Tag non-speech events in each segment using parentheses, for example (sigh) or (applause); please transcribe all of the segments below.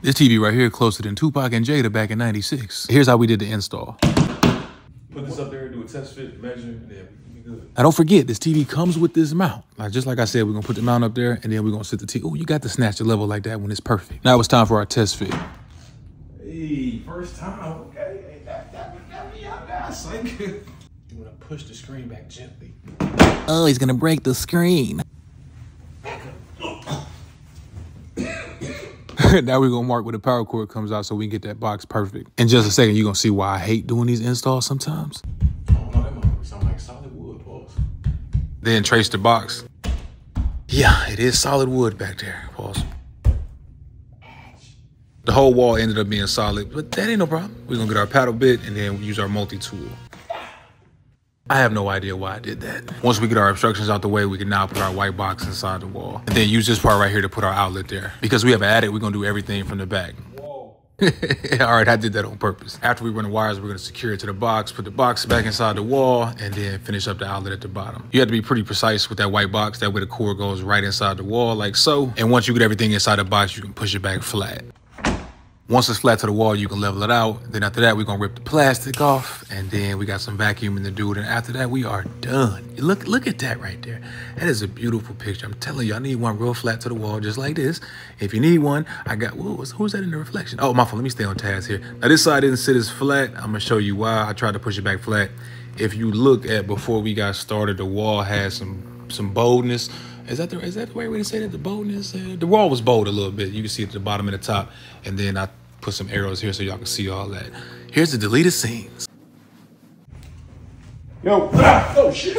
This TV right here closer than Tupac and Jada back in 96. Here's how we did the install. Put this up there, do a test fit, measure, and then good. Now don't forget, this TV comes with this mount. Like just like I said, we're gonna put the mount up there and then we're gonna sit the TV. Oh, you got to snatch the level like that when it's perfect. Now it's time for our test fit. Hey, first time, okay. Hey, that, that, that me up now, son. You wanna push the screen back gently. Oh, he's gonna break the screen. (laughs) now we're gonna mark where the power cord comes out so we can get that box perfect. In just a second, you're gonna see why I hate doing these installs sometimes. Then trace the box. Yeah, it is solid wood back there. Pause. The whole wall ended up being solid, but that ain't no problem. We're gonna get our paddle bit and then use our multi-tool. I have no idea why I did that. Once we get our obstructions out the way, we can now put our white box inside the wall. And then use this part right here to put our outlet there. Because we have an attic, we're gonna do everything from the back. (laughs) All right, I did that on purpose. After we run the wires, we're gonna secure it to the box, put the box back inside the wall, and then finish up the outlet at the bottom. You have to be pretty precise with that white box. That way the cord goes right inside the wall like so. And once you get everything inside the box, you can push it back flat. Once it's flat to the wall, you can level it out. Then after that, we're gonna rip the plastic off, and then we got some vacuuming to do. And after that, we are done. Look, look at that right there. That is a beautiful picture. I'm telling you, I need one real flat to the wall, just like this. If you need one, I got. Whoa, who's, that in the reflection? Oh, my fault. Let me stay on task here. Now this side didn't sit as flat. I'm gonna show you why. I tried to push it back flat. If you look at before we got started, the wall had some some boldness. Is that the is that the right way to say that? The boldness. Uh, the wall was bold a little bit. You can see it at the bottom and the top, and then I put some arrows here so y'all can see all that. Here's the deleted scenes. Yo, ah, (laughs) oh shit.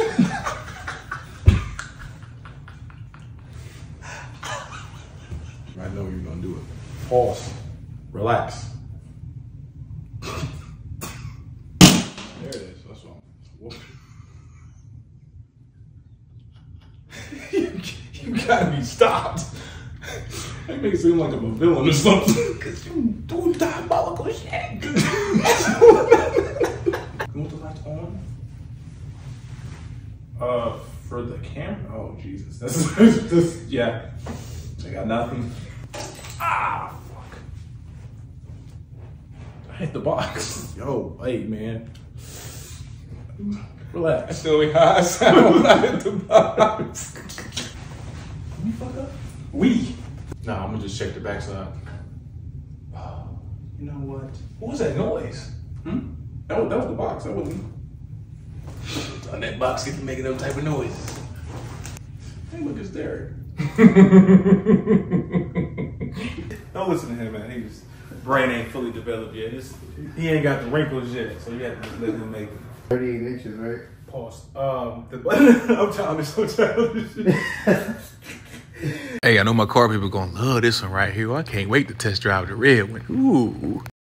I know you're gonna do it. Pause. Relax. there it is. That's all. Whoop. (laughs) you, you gotta be stopped. That makes it seem like I'm a villain or something. Cause you doing diabolical shit. you want the lights on? Uh, for the camera? Oh, Jesus. (laughs) That's this, yeah. I got nothing. Ah, fuck. I hit the box. (laughs) Yo, hey, man. Relax. Still we high sound when I hit the box. We fuck up? We. Nah, I'm gonna just check the backside. You know what? What was that noise? Hmm? That was, that was the box. That wasn't. On that box, get to making those type of noises. Hey, look, it's Derek. (laughs) Don't listen to him, man. His brain ain't fully developed yet. It's, he ain't got the wrinkles yet, so you have to just let him make it. 38 inches, right? Pause. Um, the, (laughs) I'm childish. I'm childish. (laughs) Hey, I know my car people gonna love this one right here. I can't wait to test drive the red one. Ooh.